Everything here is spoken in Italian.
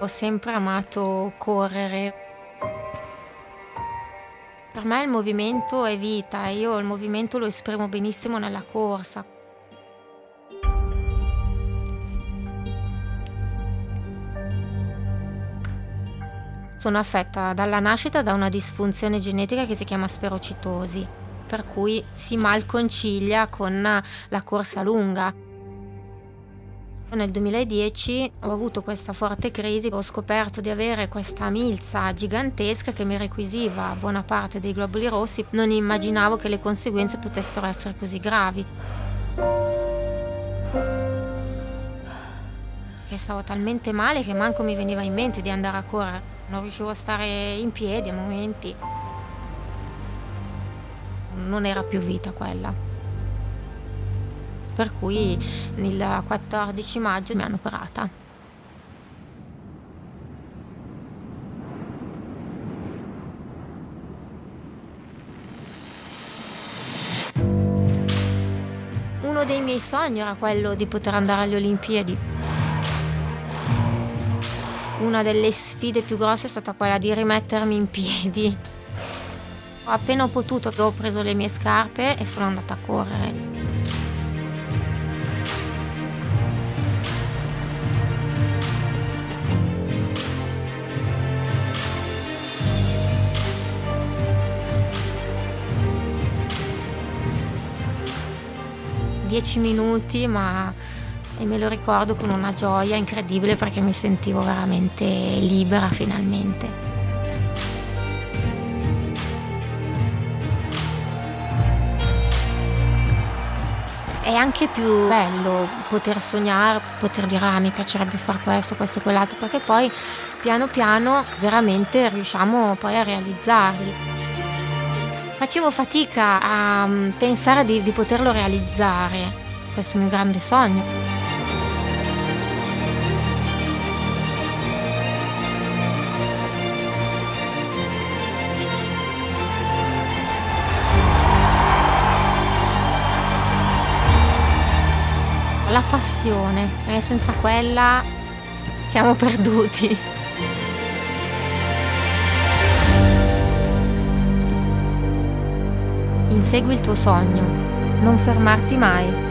Ho sempre amato correre. Per me il movimento è vita e io il movimento lo esprimo benissimo nella corsa. Sono affetta dalla nascita da una disfunzione genetica che si chiama sferocitosi, per cui si malconcilia con la corsa lunga. Nel 2010 ho avuto questa forte crisi, ho scoperto di avere questa milza gigantesca che mi requisiva buona parte dei globuli rossi, non immaginavo che le conseguenze potessero essere così gravi. Che stavo talmente male che manco mi veniva in mente di andare a correre, non riuscivo a stare in piedi a momenti. Non era più vita quella per cui il 14 maggio mi hanno operata. Uno dei miei sogni era quello di poter andare alle Olimpiadi. Una delle sfide più grosse è stata quella di rimettermi in piedi. Appena ho potuto ho preso le mie scarpe e sono andata a correre. 10 minuti, ma e me lo ricordo con una gioia incredibile perché mi sentivo veramente libera finalmente. È anche più bello poter sognare, poter dire ah mi piacerebbe fare questo, questo e quell'altro, perché poi piano piano veramente riusciamo poi a realizzarli. Facevo fatica a mm, pensare di, di poterlo realizzare, questo mio grande sogno. La passione, e senza quella siamo perduti. Insegui il tuo sogno, non fermarti mai.